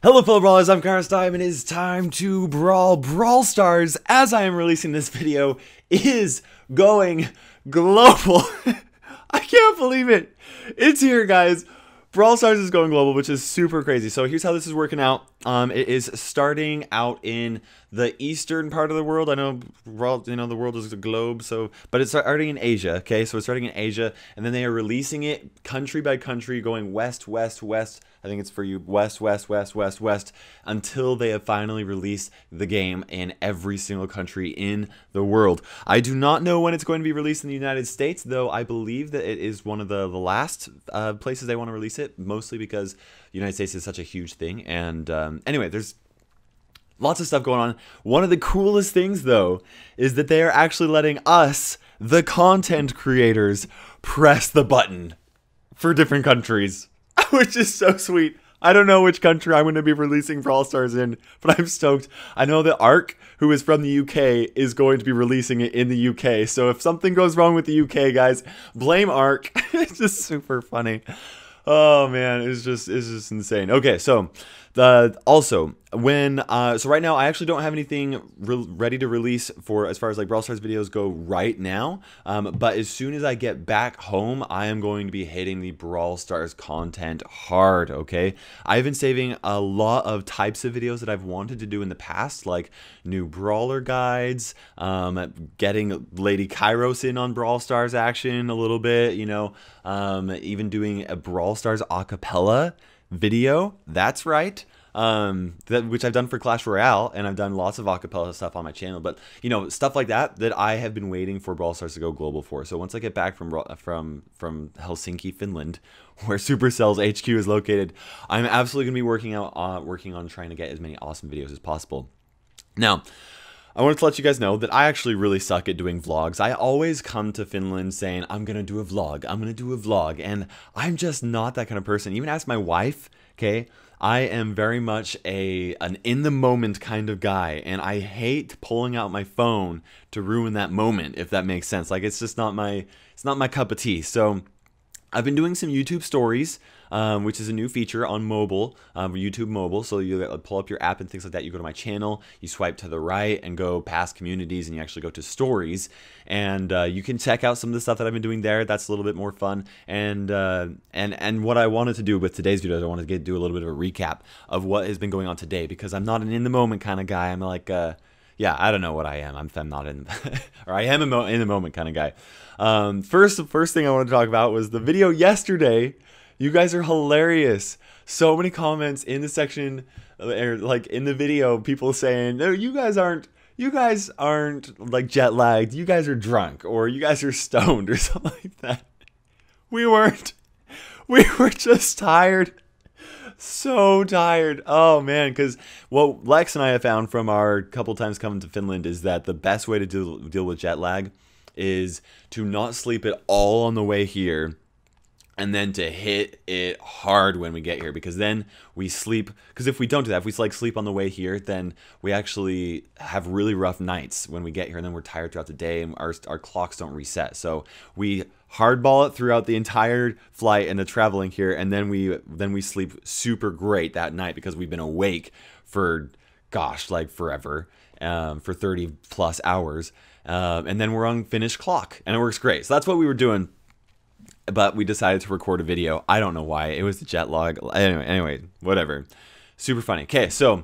Hello fellow brawlers, I'm Kairos Time and it is time to brawl. Brawl Stars, as I am releasing this video, is going global. I can't believe it. It's here guys. Brawl Stars is going global, which is super crazy. So here's how this is working out. Um, it is starting out in the eastern part of the world. I know, you know, the world is a globe, so but it's starting in Asia. Okay, so it's starting in Asia, and then they are releasing it country by country, going west, west, west. I think it's for you west, west, west, west, west, until they have finally released the game in every single country in the world. I do not know when it's going to be released in the United States, though. I believe that it is one of the the last uh, places they want to release it, mostly because the United States is such a huge thing. And um, anyway, there's lots of stuff going on. One of the coolest things, though, is that they are actually letting us, the content creators, press the button for different countries, which is so sweet. I don't know which country I'm going to be releasing Brawl Stars in, but I'm stoked. I know that Ark, who is from the UK, is going to be releasing it in the UK. So if something goes wrong with the UK, guys, blame Ark. it's just super funny. Oh man, it's just it's just insane. Okay, so also when uh, so right now I actually don't have anything re- ready to release for as far as like Brawl Stars videos go right now. Um, but as soon as I get back home, I am going to be hitting the Brawl Stars content hard. Okay, I've been saving a lot of types of videos that I've wanted to do in the past, like new brawler guides, um, getting Lady Kairos in on Brawl Stars action a little bit. You know, um, even doing a Brawl Stars acapella video. That's right. Um, that which I've done for Clash Royale, and I've done lots of acapella stuff on my channel. But you know, stuff like that that I have been waiting for Brawl Stars to go global for. So once I get back from from from Helsinki, Finland, where Supercell's HQ is located, I'm absolutely gonna be working out uh, working on trying to get as many awesome videos as possible. Now. I wanted to let you guys know that I actually really suck at doing vlogs. I always come to Finland saying, I'm to do a vlog, I'm to do a vlog, and I'm just not that kind of person. Even ask my wife, okay? I am very much a an in the moment kind of guy and I hate pulling out my phone to ruin that moment if that makes sense. Like it's just not my it's not my cup of tea. So I've been doing some YouTube stories um, which is a new feature on mobile, um, YouTube mobile. So you pull up your app and things like that. You go to my channel, you swipe to the right and go past communities, and you actually go to stories. And uh, you can check out some of the stuff that I've been doing there. That's a little bit more fun. And uh, and and what I wanted to do with today's video is I wanted to get, do a little bit of a recap of what has been going on today because I'm not an in the moment kind of guy. I'm like uh, yeah, I don't know what I am. I'm, I'm not in, or I am in the moment kind of guy. Um, first, first thing I want to talk about was the video yesterday you guys are hilarious. So many comments in the section, uh, or like in the video, people saying, "No, you guys aren't." You guys aren't like jet lagged. You guys are drunk, or you guys are stoned, or something like that. We weren't. We were just tired so tired. Oh man, because what Lex and I have found from our couple times coming to Finland is that the best way to deal, deal with jet lag is to not sleep at all on the way here and then to hit it hard when we get here because then we sleep because if we don't do that if we like sleep on the way here then we actually have really rough nights when we get here and then we're tired throughout the day and our, our clocks don't reset. So we hardball it throughout the entire flight and the traveling here and then we then we sleep super great that night because we've been awake for gosh like forever um, for 30 plus hours um, and then we're on finished clock and it works great. So that's what we were doing but we decided to record a video. I don't know why. It was the jet lag. Anyway, anyway, whatever. Super funny. Okay, so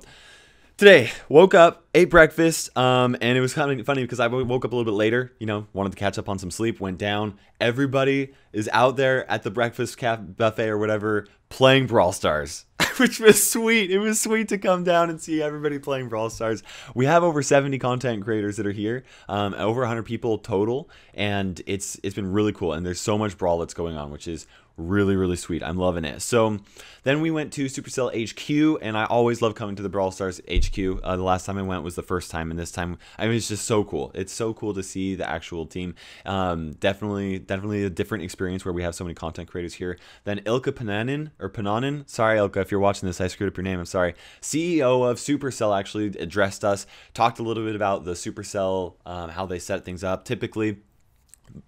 today woke up, ate breakfast, um, and it was kind of funny because I woke up a little bit later. You know, wanted to catch up on some sleep. Went down. Everybody is out there at the breakfast cafe buffet or whatever playing Brawl Stars. which was sweet. It was sweet to come down and see everybody playing Brawl Stars. We have over 70 content creators that are here, um, over 100 people total, and it's it's been really cool. And there's so much brawl that's going on, which is really really sweet. I'm loving it. So then we went to supercell hq and i always love coming to the brawl stars hq uh, the last time i went was the first time and this time i mean it's just so cool. It's so cool to see the actual team. Um, definitely definitely a different experience where we have so many content creators here then Ilkka pananin or pananin? Sorry Ilkka if you're watching this i screwed up your name. I'm sorry. Ceo of supercell actually addressed us talked a little bit about the supercell um, how they set things up. Typically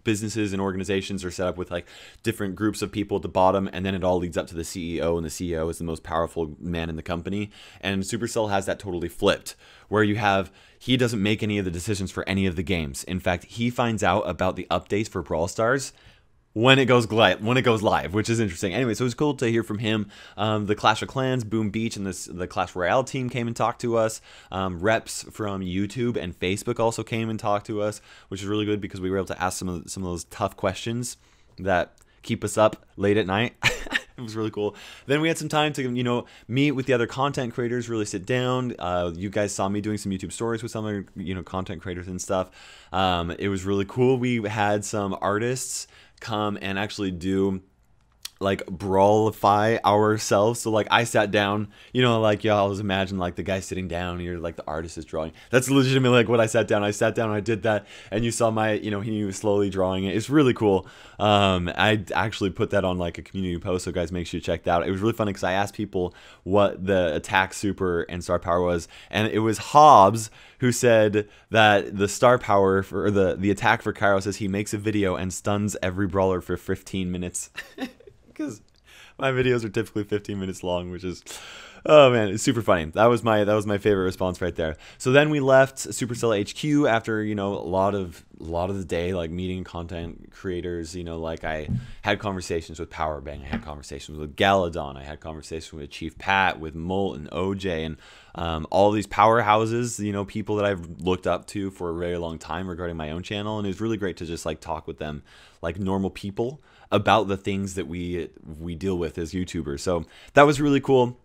businesses and organizations are set up with like different groups of people at the bottom and then it all leads up to the CEO and the CEO is the most powerful man in the company. And Supercell has that totally flipped where you have he doesn't make any of the decisions for any of the games. In fact he finds out about the updates for Brawl Stars when it goes live, when it goes live, which is interesting. Anyway, so it was cool to hear from him. Um, the Clash of Clans, Boom Beach, and this the Clash Royale team came and talked to us. Um, reps from YouTube and Facebook also came and talked to us, which is really good because we were able to ask some of some of those tough questions that keep us up late at night. it was really cool. Then we had some time to, you know, meet with the other content creators, really sit down. Uh, you guys saw me doing some YouTube stories with some other, you know, content creators and stuff. Um, it was really cool. We had some artists come and actually do like brawlify ourselves. So like I sat down, you know, like y'all always imagine like the guy sitting down, you're like the artist is drawing. That's legitimately like what I sat down. I sat down I did that, and you saw my, you know, he was slowly drawing it. It's really cool. Um, I actually put that on like a community post, so guys, make sure you check that out. It was really funny because I asked people what the attack, super, and star power was, and it was Hobbs who said that the star power for the the attack for Kairos is he makes a video and stuns every brawler for 15 minutes. because my videos are typically 15 minutes long, which is oh man, it's super funny. That was my that was my favorite response right there. So then we left Supercell HQ after you know a lot of a lot of the day like meeting content creators. You know, like I had conversations with Powerbang, I had conversations with Galadon, I had conversations with Chief Pat, with Molt and OJ, and um, all these powerhouses. You know, people that I've looked up to for a very long time regarding my own channel, and it was really great to just like talk with them like normal people about the things that we we deal with as YouTubers. So that was really cool.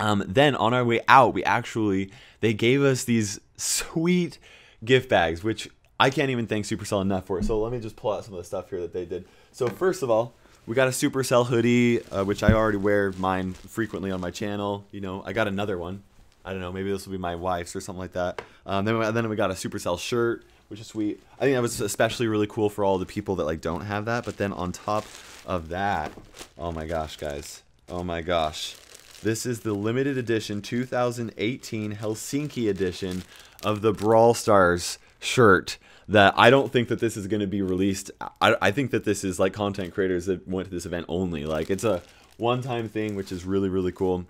Um, then on our way out, we actually they gave us these sweet gift bags, which I can't even thank Supercell enough for. So let me just pull out some of the stuff here that they did. So first of all, we got a Supercell hoodie, uh, which I already wear mine frequently on my channel. You know, I got another one. I don't know, maybe this will be my wife's or something like that. Um, then, we, then we got a Supercell shirt which is sweet. I think that was especially really cool for all the people that like don't have that. But then on top of that, oh my gosh, guys, oh my gosh, this is the limited edition 2018 Helsinki edition of the Brawl Stars shirt. That I don't think that this is going to be released. I, I think that this is like content creators that went to this event only. Like it's a one-time thing, which is really really cool.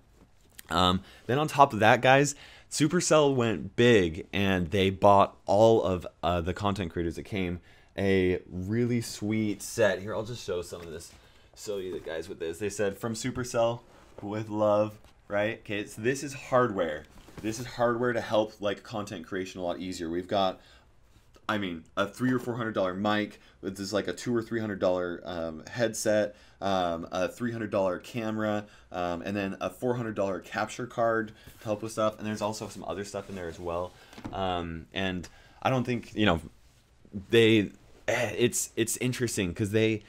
Um, then on top of that, guys, Supercell went big and they bought all of uh, the content creators that came a really sweet set. Here, I'll just show some of this. Show you guys with this. They said from Supercell with love, right? Okay, so this is hardware. This is hardware to help like content creation a lot easier. We've got I mean, a three or four hundred dollar mic. This is like a two or three hundred dollar um, headset, um, a three hundred dollar camera, um, and then a four hundred dollar capture card to help with stuff. And there's also some other stuff in there as well. Um, and I don't think you know they. Eh, it's it's interesting because they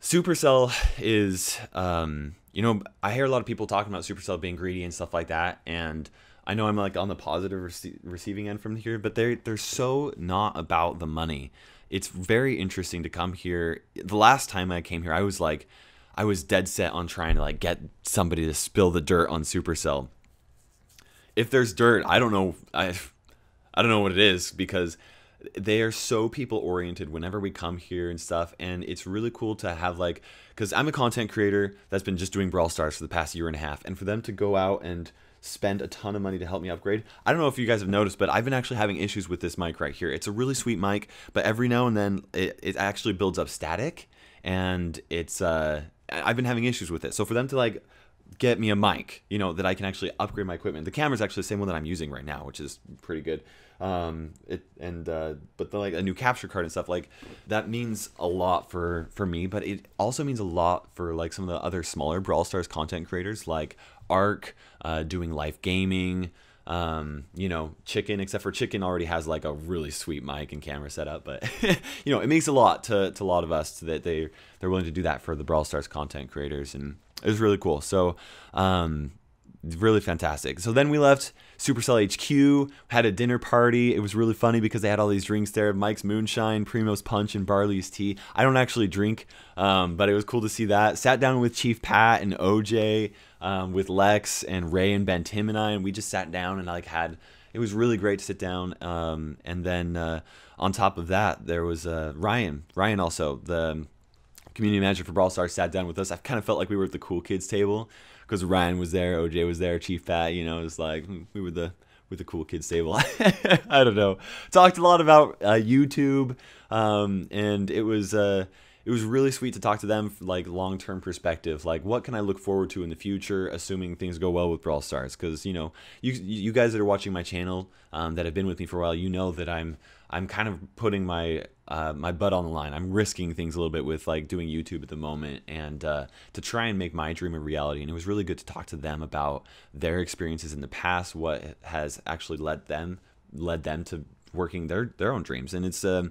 Supercell is um, you know I hear a lot of people talking about Supercell being greedy and stuff like that, and I know I'm like on the positive rece- receiving end from here, but they're they're so not about the money. It's very interesting to come here. The last time I came here, I was like, I was dead set on trying to like get somebody to spill the dirt on Supercell. If there's dirt, I don't know. I I don't know what it is because they are so people oriented whenever we come here and stuff and it's really cool to have like because i'm a content creator that's been just doing brawl stars for the past year and a half and for them to go out and spend a ton of money to help me upgrade. I don't know if you guys have noticed, but I've been actually having issues with this mic right here. It's a really sweet mic, but every now and then it, it actually builds up static and it's uh I've been having issues with it. So for them to like get me a mic, you know, that I can actually upgrade my equipment. The camera's actually the same one that I'm using right now, which is pretty good. Um, it and uh, but the, like a new capture card and stuff like that means a lot for for me, but it also means a lot for like some of the other smaller Brawl Stars content creators like Ark, uh, doing live gaming. Um, you know, Chicken, except for Chicken already has like a really sweet mic and camera setup, but you know, it makes a lot to, to a lot of us that they they're willing to do that for the Brawl Stars content creators, and it was really cool. So, um, really fantastic. So then we left Supercell HQ, had a dinner party. It was really funny because they had all these drinks there Mike's Moonshine, Primo's Punch, and Barley's Tea. I don't actually drink, um, but it was cool to see that. Sat down with Chief Pat and OJ, um, with Lex and Ray and Ben Tim and I, and we just sat down and like had it was really great to sit down. Um, and then uh, on top of that, there was uh, Ryan. Ryan also the community manager for Brawl Stars sat down with us. I kind of felt like we were at the cool kids table because Ryan was there, OJ was there, Chief Pat. You know, it was like hmm, we were the with the cool kids table. I don't know. Talked a lot about uh, YouTube, um, and it was uh, it was really sweet to talk to them like long term perspective. Like, what can I look forward to in the future, assuming things go well with Brawl Stars? Because you know, you you guys that are watching my channel um, that have been with me for a while, you know that I'm I'm kind of putting my uh, my butt on the line. I'm risking things a little bit with like doing YouTube at the moment, and uh, to try and make my dream a reality. And it was really good to talk to them about their experiences in the past, what has actually led them led them to working their their own dreams, and it's. Uh,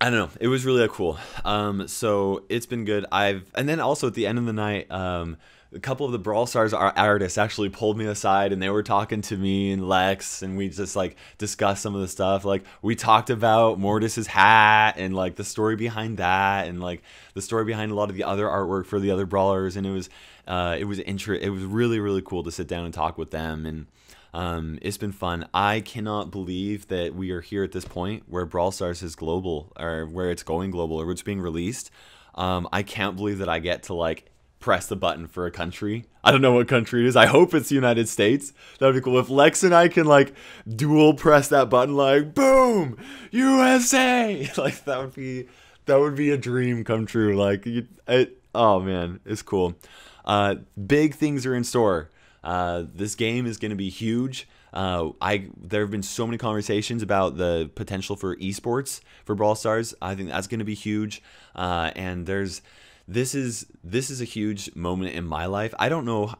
I don't know. It was really cool. Um, so it's been good. I've and then also at the end of the night, um, a couple of the Brawl Stars artists actually pulled me aside and they were talking to me and Lex and we just like discussed some of the stuff. Like we talked about Mortis's hat and like the story behind that and like the story behind a lot of the other artwork for the other brawlers and it was uh, it was inter- it was really really cool to sit down and talk with them and um, it's been fun. I cannot believe that we are here at this point where Brawl Stars is global or where it's going global or it's being released. Um, I can't believe that I get to like press the button for a country. I don't know what country it is. I hope it's the United States. That would be cool. If Lex and I can like dual press that button, like boom, USA. Like that would be that would be a dream come true. Like it, oh man, it's cool. Uh, big things are in store. Uh, this game is going to be huge. Uh, I there have been so many conversations about the potential for esports for Brawl Stars. I think that's going to be huge. Uh, and there's this is this is a huge moment in my life. I don't know,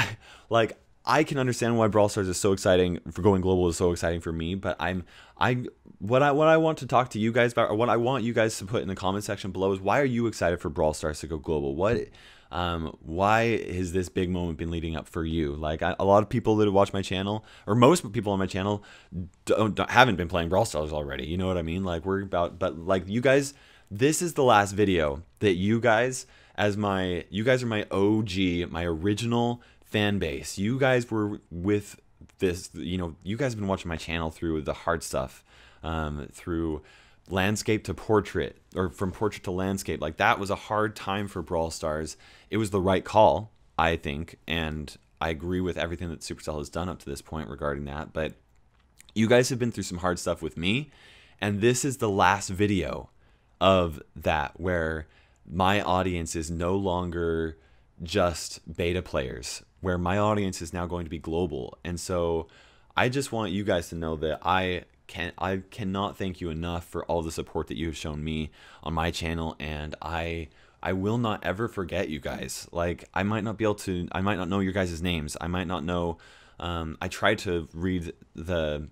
like I can understand why Brawl Stars is so exciting for going global is so exciting for me, but I'm I what I what I want to talk to you guys about or what I want you guys to put in the comment section below is why are you excited for Brawl Stars to go global? What um, why has this big moment been leading up for you? Like I, a lot of people that watch my channel, or most people on my channel, don't, don't, haven't been playing Brawl Stars already. You know what I mean? Like we're about, but like you guys, this is the last video that you guys, as my, you guys are my OG, my original fan base. You guys were with this, you know, you guys have been watching my channel through the hard stuff, um, through landscape to portrait or from portrait to landscape like that was a hard time for brawl stars. It was the right call i think and i agree with everything that supercell has done up to this point regarding that but you guys have been through some hard stuff with me and this is the last video of that where my audience is no longer just beta players where my audience is now going to be global and so i just want you guys to know that i can I cannot thank you enough for all the support that you have shown me on my channel and I I will not ever forget you guys. Like I might not be able to I might not know your guys' names. I might not know um, I try to read the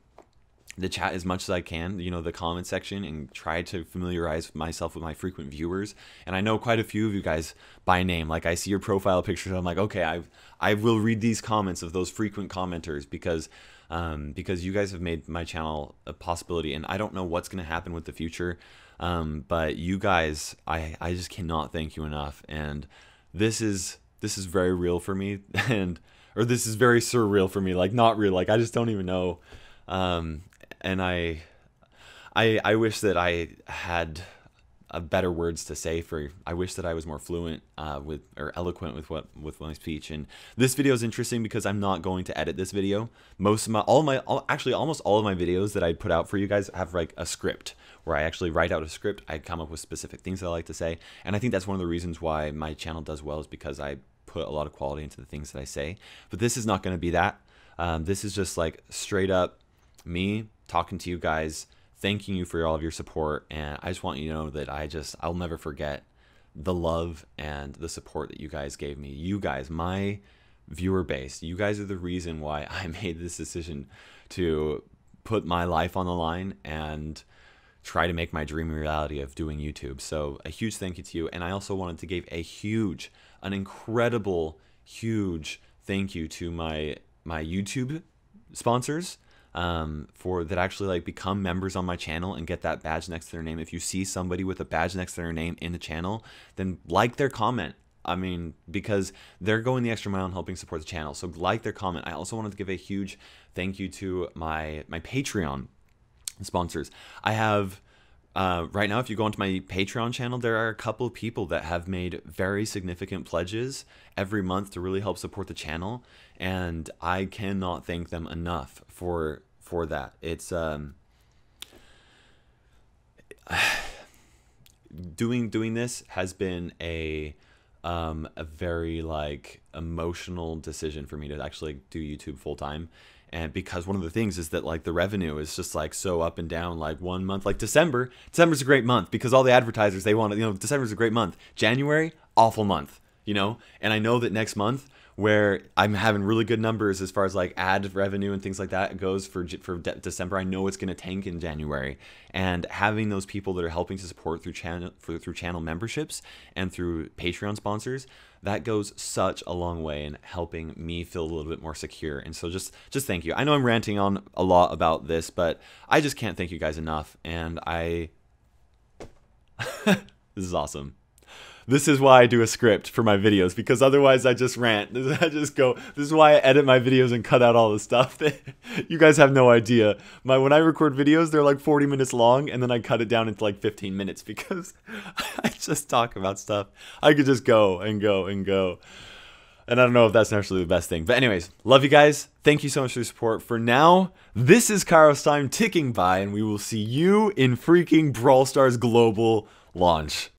the chat as much as I can, you know, the comment section and try to familiarize myself with my frequent viewers. And I know quite a few of you guys by name. Like I see your profile pictures, I'm like, okay, I I will read these comments of those frequent commenters because um, because you guys have made my channel a possibility, and I don't know what's going to happen with the future. Um, but you guys, I I just cannot thank you enough, and this is this is very real for me, and or this is very surreal for me, like not real, like I just don't even know, um, and I. I, I wish that I had uh, better words to say for I wish that I was more fluent uh, with or eloquent with what with my speech. And this video is interesting because I'm not going to edit this video. Most of my all my all, actually almost all of my videos that I put out for you guys have like a script where I actually write out a script. I come up with specific things that I like to say. And I think that's one of the reasons why my channel does well is because I put a lot of quality into the things that I say. But this is not going to be that. Um, this is just like straight up me talking to you guys thanking you for all of your support. And I just want you to know that I just, I'll never forget the love and the support that you guys gave me. You guys, my viewer base, you guys are the reason why I made this decision to put my life on the line and try to make my dream reality of doing YouTube. So a huge thank you to you. And I also wanted to give a huge, an incredible, huge thank you to my my YouTube sponsors um, for that actually like become members on my channel and get that badge next to their name. If you see somebody with a badge next to their name in the channel, then like their comment. I mean, because they're going the extra mile and helping support the channel. So like their comment. I also wanted to give a huge thank you to my my Patreon sponsors. I have uh, right now, if you go onto my Patreon channel, there are a couple of people that have made very significant pledges every month to really help support the channel, and I cannot thank them enough for for that. It's um, doing doing this has been a um, a very like emotional decision for me to actually do YouTube full time and because one of the things is that like the revenue is just like so up and down like one month like december december's a great month because all the advertisers they want you know december's a great month. January awful month you know? And i know that next month where i'm having really good numbers as far as like ad revenue and things like that goes for for de- december i know it's going to tank in january and having those people that are helping to support through channel through channel memberships and through patreon sponsors that goes such a long way in helping me feel a little bit more secure. And so just just thank you. I know I'm ranting on a lot about this, but I just can't thank you guys enough. And I this is awesome. This is why I do a script for my videos because otherwise I just rant. I just go. This is why I edit my videos and cut out all the stuff. You guys have no idea. My when I record videos, they're like 40 minutes long, and then I cut it down into like 15 minutes because I just talk about stuff. I could just go and go and go. And I don't know if that's necessarily the best thing. But anyways, love you guys. Thank you so much for your support. For now, this is Kairos time ticking by, and we will see you in freaking Brawl Stars Global launch.